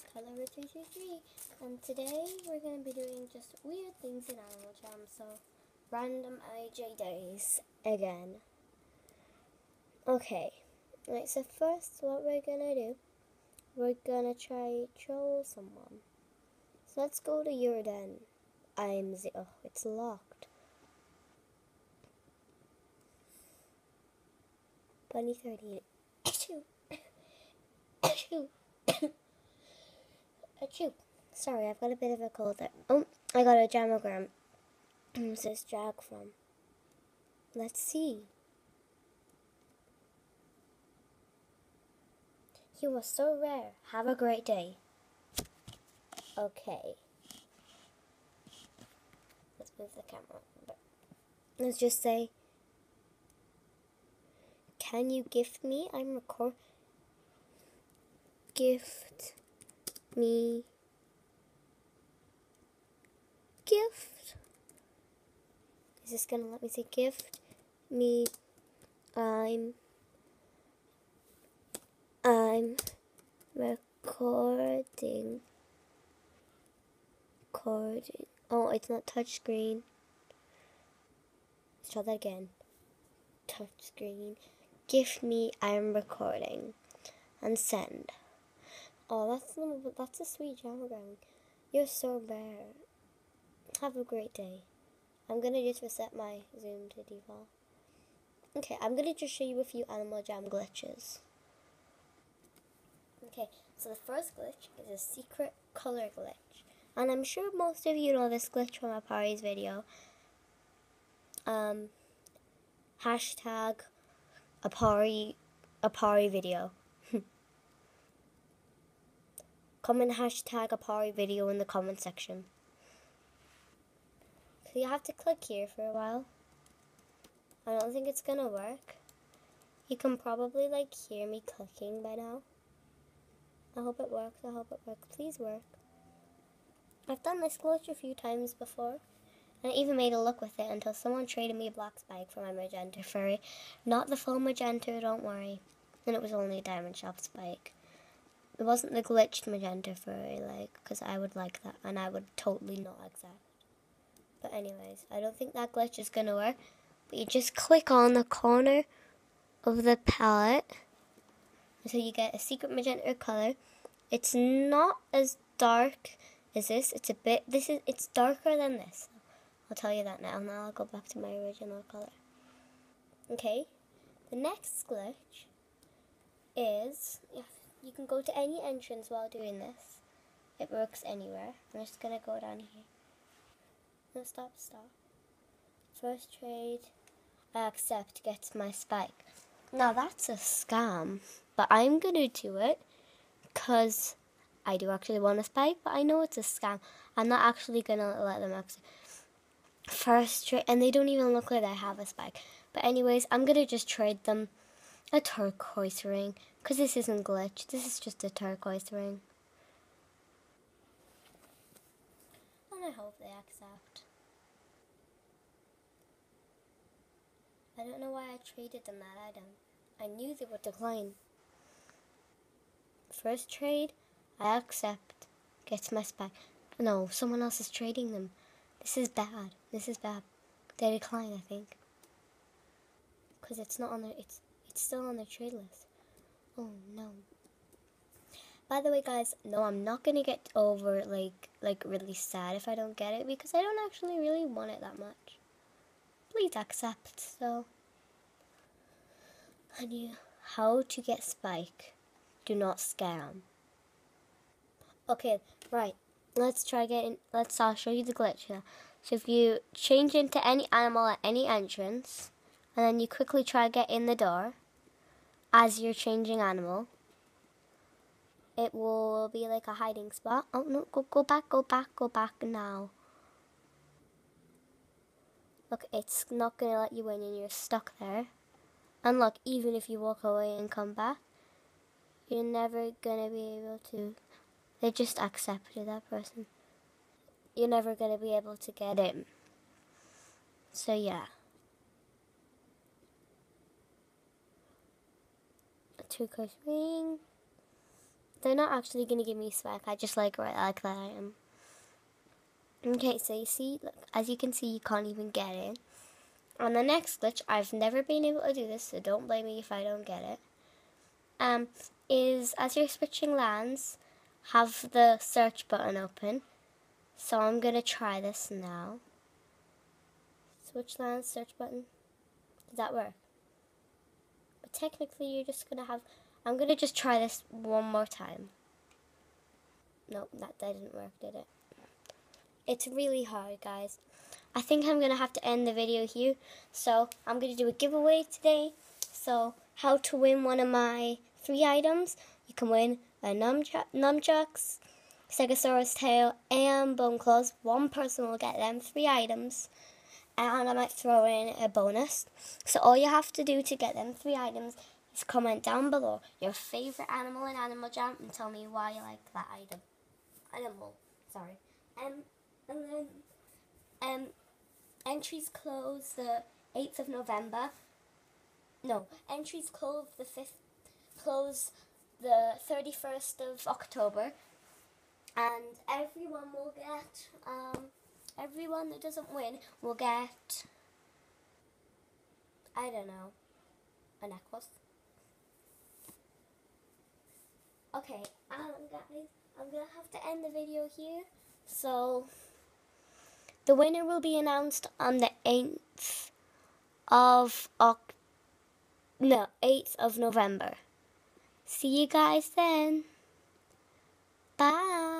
guys, Color333, and today we're going to be doing just weird things in Animal Jam, so random AJ days again. Okay, right, so first what we're going to do, we're going to try troll someone. So let's go to your den. I'm z- oh, it's locked. Bunny 38. Achoo. Achoo. Achoo. Sorry, I've got a bit of a cold there. Oh, I got a jamagram. Who's this jag from? Let's see. You are so rare. Have a great day. Okay. Let's move the camera. Let's just say, can you gift me? I'm record. Gift me. Gift. Is this gonna let me say gift me? I'm. I'm recording. Recording. Oh, it's not touchscreen. Let's try that again. Touchscreen. Gift me. I'm recording, and send. Oh, that's that's a sweet jamagram. You're so rare. Have a great day. I'm gonna just reset my zoom to default. Okay, I'm gonna just show you a few Animal Jam glitches. Okay, so the first glitch is a secret color glitch. And I'm sure most of you know this glitch from Apari's video. Um, hashtag Apari, Apari video. Comment hashtag Apari video in the comment section. So you have to click here for a while. I don't think it's gonna work. You can probably like hear me clicking by now. I hope it works. I hope it works. Please work. I've done this glitch a few times before. And I even made a look with it until someone traded me a black spike for my magenta furry. Not the full magenta, don't worry. And it was only a diamond shop spike. It wasn't the glitched magenta furry, like, because I would like that, and I would totally not accept. But anyways, I don't think that glitch is going to work. But you just click on the corner of the palette until you get a secret magenta color. It's not as dark as this. It's a bit, this is, it's darker than this. I'll tell you that now. Now I'll go back to my original color. Okay, the next glitch is, yeah, you can go to any entrance while doing this. It works anywhere. I'm just gonna go down here. No, stop, stop. First trade, I accept, gets my spike. Now that's a scam, but I'm gonna do it because I do actually want a spike, but I know it's a scam. I'm not actually gonna let them accept. First trade, and they don't even look like they have a spike. But anyways, I'm gonna just trade them a turquoise ring because this isn't glitch. This is just a turquoise ring. And I hope they accept. I don't know why I traded them that item. I knew they would decline. First trade, I accept. Gets my spike. No, someone else is trading them. This is bad. This is bad. They decline, I think. Because it's not on their, it's, it's still on the trade list. Oh no. By the way, guys, no, I'm not gonna get over like like really sad if I don't get it because I don't actually really want it that much. Please accept. So, honey, how to get Spike? Do not scam. Okay, right. Let's try getting. Let's. I'll show you the glitch now. So if you change into any animal at any entrance, and then you quickly try to get in the door, as you're changing animal, it will be like a hiding spot. Oh no, go go back, go back, go back now. Look, it's not gonna let you in and you're stuck there. And look, even if you walk away and come back, you're never gonna be able to. They just accepted that person. You're never gonna be able to get in. So yeah. Turquoise ring. they're not actually gonna give me spec. I just like right like that I am. Okay, so you see, look, as you can see, you can't even get in. On the next glitch, I've never been able to do this, so don't blame me if I don't get it. Um, is as you're switching lands, have the search button open. So I'm gonna try this now. Switch lands, search button. Does that work? Technically, you're just gonna have. I'm gonna just try this one more time. Nope, that didn't work, did it? It's really hard, guys. I think I'm to have to end the video here. So I'm to do a giveaway today. So how to win one of my three items. You can win a nunchuck, nunchucks, Stegosaurus tail, and bone claws. One person will get them three items. And I might throw in a bonus. So all you have to do to get them three items is comment down below your favorite animal in Animal Jam and tell me why you like that item. Animal, sorry. Um, and then um, entries close the 8th of November. No, entries close the 5th, close the 31st of October. And everyone will get, um, everyone that doesn't win will get, I don't know, a necklace. Okay, um, guys, I'm gonna have to end the video here. So, the winner will be announced on the 8th of Oct- no, 8th of November. See you guys then. Bye.